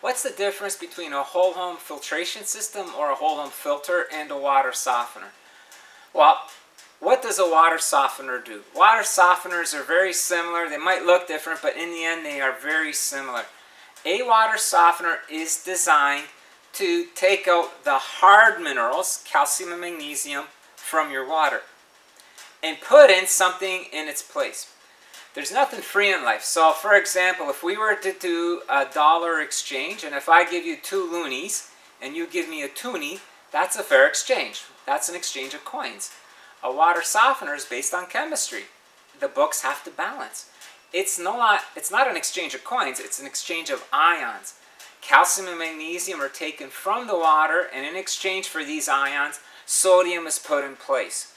What's the difference between a whole home filtration system or a whole home filter and a water softener? Well, what does a water softener do? Water softeners are very similar. They might look different, but in the end they are very similar. A water softener is designed to take out the hard minerals, calcium and magnesium, from your water and put in something in its place. There's nothing free in life. So for example, if we were to do a dollar exchange, and if I give you two loonies, and you give me a toonie, that's a fair exchange. That's an exchange of coins. A water softener is based on chemistry. The books have to balance. It's not, it's not an exchange of coins, it's an exchange of ions. Calcium and magnesium are taken from the water, and in exchange for these ions, sodium is put in place.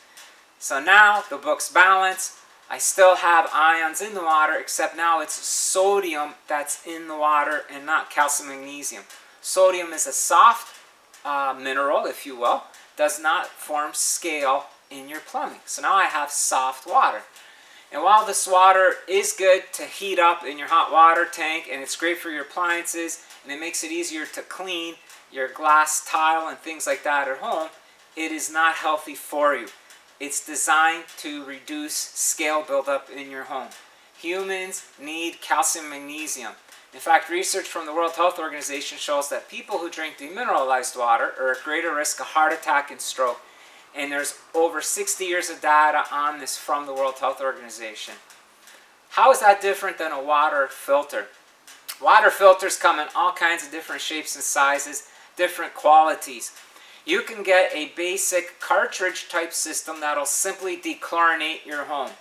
So now the books balance, I still have ions in the water, except now it's sodium that's in the water and not calcium magnesium. Sodium is a soft uh, mineral, if you will, does not form scale in your plumbing. So now I have soft water. And while this water is good to heat up in your hot water tank, and it's great for your appliances, and it makes it easier to clean your glass tile and things like that at home, it is not healthy for you. It's designed to reduce scale buildup in your home. Humans need calcium magnesium. In fact, research from the World Health Organization shows that people who drink demineralized water are at greater risk of heart attack and stroke. And there's over 60 years of data on this from the World Health Organization. How is that different than a water filter? Water filters come in all kinds of different shapes and sizes, different qualities. You can get a basic cartridge type system that'll simply dechlorinate your home.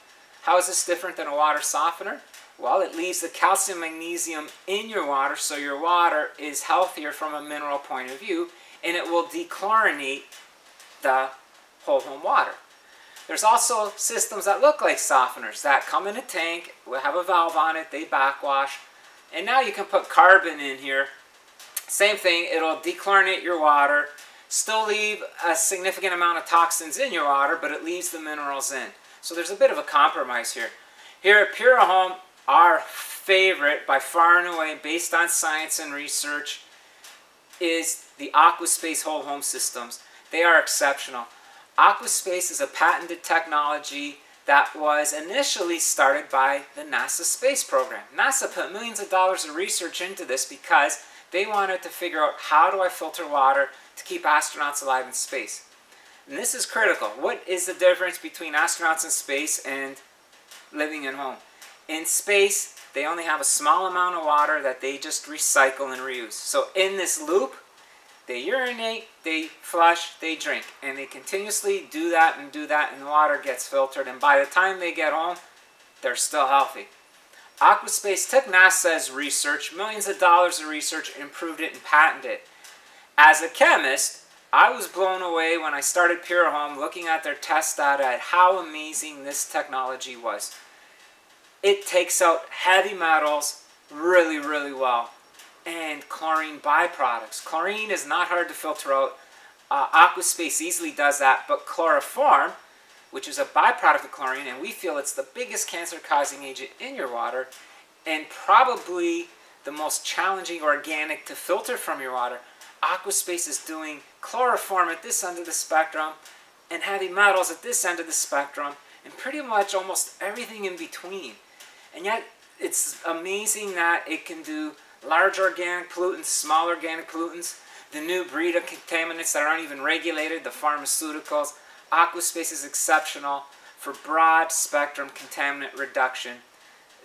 How is this different than a water softener? Well, it leaves the calcium magnesium in your water so your water is healthier from a mineral point of view and it will dechlorinate the whole home water. There's also systems that look like softeners that come in a tank, will have a valve on it, they backwash, and now you can put carbon in here. Same thing, it'll dechlorinate your water, Still leave a significant amount of toxins in your water, but it leaves the minerals in. So there's a bit of a compromise here. Here at Purahome, our favorite by far and away, based on science and research, is the Aquaspace whole home systems. They are exceptional. Aquaspace is a patented technology that was initially started by the NASA space program. NASA put millions of dollars of research into this because they wanted to figure out how do I filter water to keep astronauts alive in space. And this is critical. What is the difference between astronauts in space and living at home? In space, they only have a small amount of water that they just recycle and reuse. So in this loop, they urinate, they flush, they drink. And they continuously do that and do that and the water gets filtered. And by the time they get home, they're still healthy. Aquaspace took NASA's research, millions of dollars of research, improved it and patented it. As a chemist, I was blown away when I started Purahome looking at their test data at how amazing this technology was. It takes out heavy metals really, really well. And chlorine byproducts. Chlorine is not hard to filter out. Uh, Aquaspace easily does that, but chloroform, which is a byproduct of chlorine, and we feel it's the biggest cancer-causing agent in your water, and probably the most challenging organic to filter from your water, Aquaspace is doing chloroform at this end of the spectrum and heavy metals at this end of the spectrum and pretty much almost everything in between. And yet it's amazing that it can do large organic pollutants, small organic pollutants, the new breed of contaminants that aren't even regulated, the pharmaceuticals. Aquaspace is exceptional for broad spectrum contaminant reduction.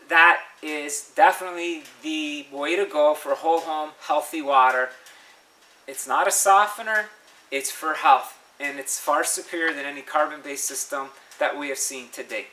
That is definitely the way to go for whole home healthy water. It's not a softener, it's for health, and it's far superior than any carbon-based system that we have seen to date.